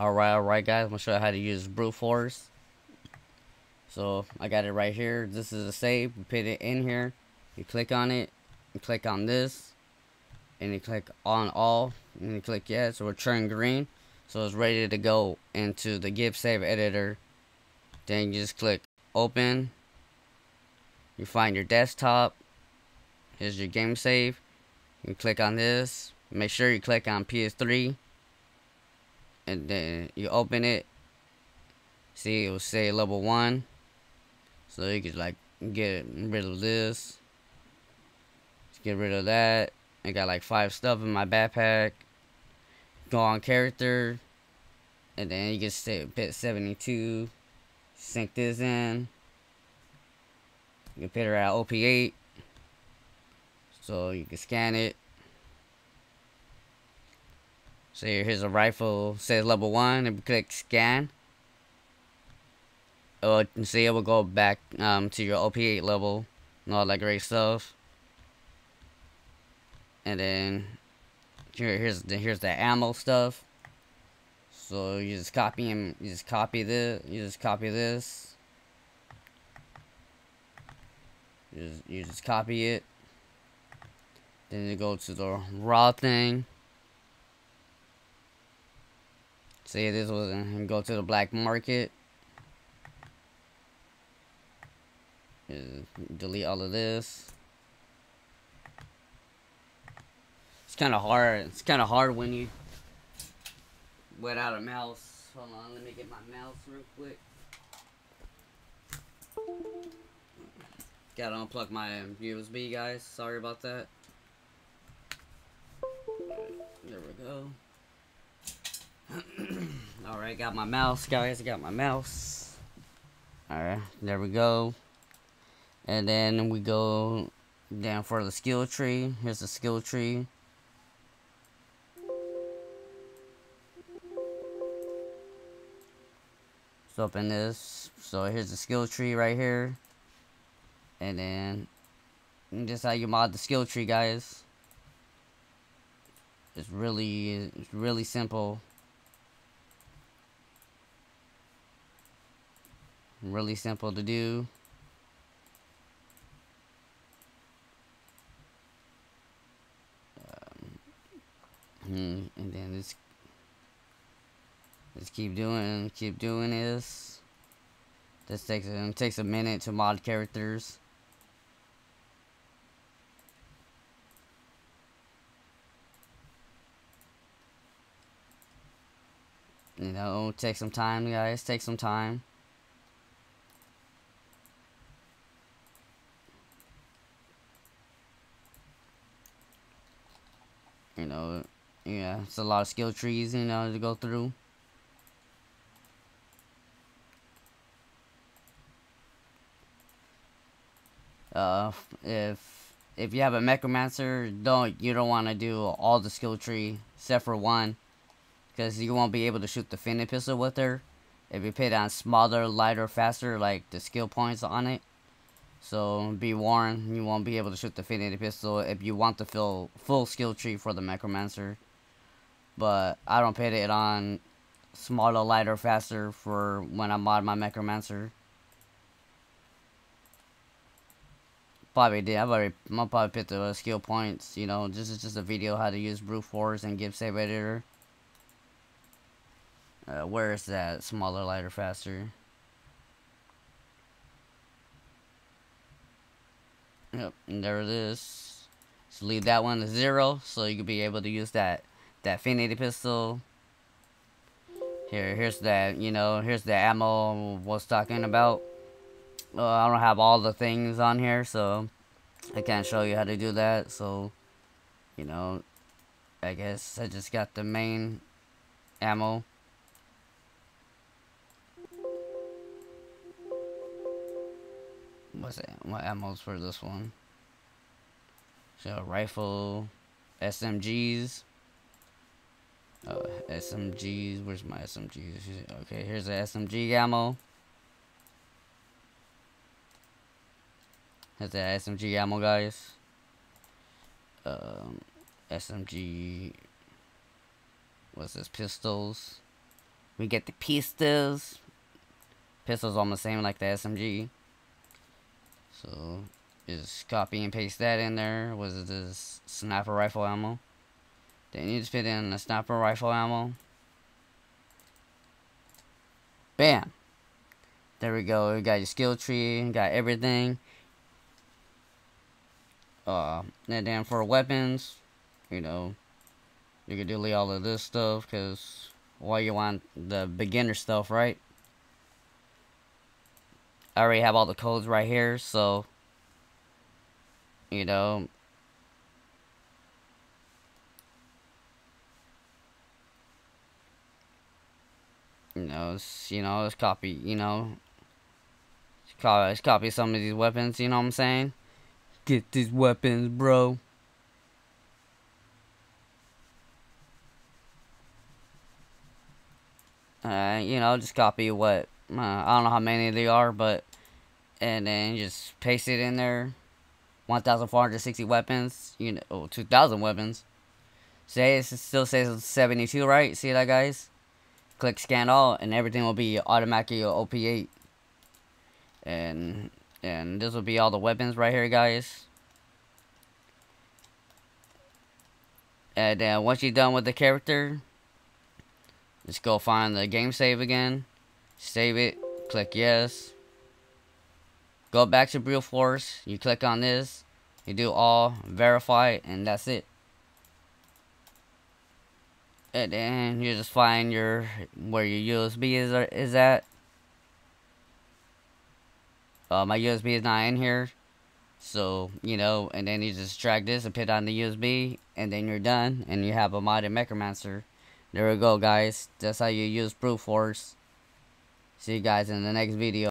Alright, alright guys, I'm gonna show you how to use brute force. So I got it right here. This is a save. You put it in here. You click on it. You click on this. And you click on all. And you click yes. So it turn green. So it's ready to go into the Gibbed save editor. Then you just click open. You find your desktop. Here's your game save. You click on this. Make sure you click on PS3 and then you open it. See it will say level one. So you could like get rid of this. Get rid of that. I got like five stuff in my backpack. Go on character. And then you can stay bit 72 sync this in. You can put it at OP8 so you can scan it so here's a rifle, says level 1, and click scan. Oh, you see it will go back um, to your OP8 level and all that great stuff. And then here, here's the here's the ammo stuff. So you just copy and you just copy this, you just copy this. You just, you just copy it. Then you go to the raw thing. See, this was and go to the black market. delete all of this. It's kind of hard. It's kind of hard when you without a mouse. Hold on, let me get my mouse real quick. Gotta unplug my USB, guys. Sorry about that. There we go. Alright, got my mouse, guys. Got my mouse. Alright, there we go. And then we go down for the skill tree. Here's the skill tree. Open this. So here's the skill tree right here. And then just how you mod the skill tree, guys. It's really, it's really simple. Really simple to do. Um, hmm, and then just, just keep doing, keep doing this. This takes it takes a minute to mod characters. You know, take some time, guys. Take some time. You know, yeah, it's a lot of skill trees, you know, to go through. Uh, if if you have a Mechromancer, don't you don't want to do all the skill tree except for one, because you won't be able to shoot the Fini pistol with her. If you put on smaller, lighter, faster, like the skill points on it, so be warned, you won't be able to shoot the Infinity Pistol if you want to fill full skill tree for the Mechromancer. But I don't put it on smaller, lighter, faster for when I mod my Mechromancer. Probably did. I've already, I'll probably put the skill points. You know, this is just a video how to use brute force and Gibbed save editor. Uh, where is that smaller, lighter, faster? Yep, and there it is. So leave that one to zero, so you can be able to use that that Infinity pistol. Here, here's that. You know, here's the ammo was talking about. Uh, I don't have all the things on here, so I can't show you how to do that. So, you know, I guess I just got the main ammo. What's it? What ammo's for this one? So rifle, SMGs. Uh, SMGs. Where's my SMGs? Okay, here's the SMG ammo. Here's the SMG ammo, guys. Um, SMG. What's this? Pistols. we get the pistols. Pistols almost the same like the SMG. So just copy and paste that in there. Was this sniper rifle ammo? Then you just fit in the sniper rifle ammo. Bam. There we go. We got your skill tree. Got everything. Uh, and then for weapons, you know, you can delete all of this stuff because why you want the beginner stuff, right? I already have all the codes right here, so you know you know, let's, you know, let's copy, you know, copy, let's copy some of these weapons, you know what I'm saying? Get these weapons, bro. Uh, you know, just copy what, uh, I don't know how many they are, but, and then just paste it in there. 1,460 weapons, you know, oh, 2,000 weapons. Say, it still says 72, right? See that, guys? click scan all and everything will be automatically OP8 and and this will be all the weapons right here guys and then once you're done with the character just go find the game save again save it click yes go back to brute force you click on this you do all verify and that's it and then you just find your where your USB is is at. Uh, my USB is not in here, so you know, and then you just drag this and put on the USB, and then you're done, and you have a modded Mechromancer. There we go, guys. That's how you use Brute Force. See you guys in the next video.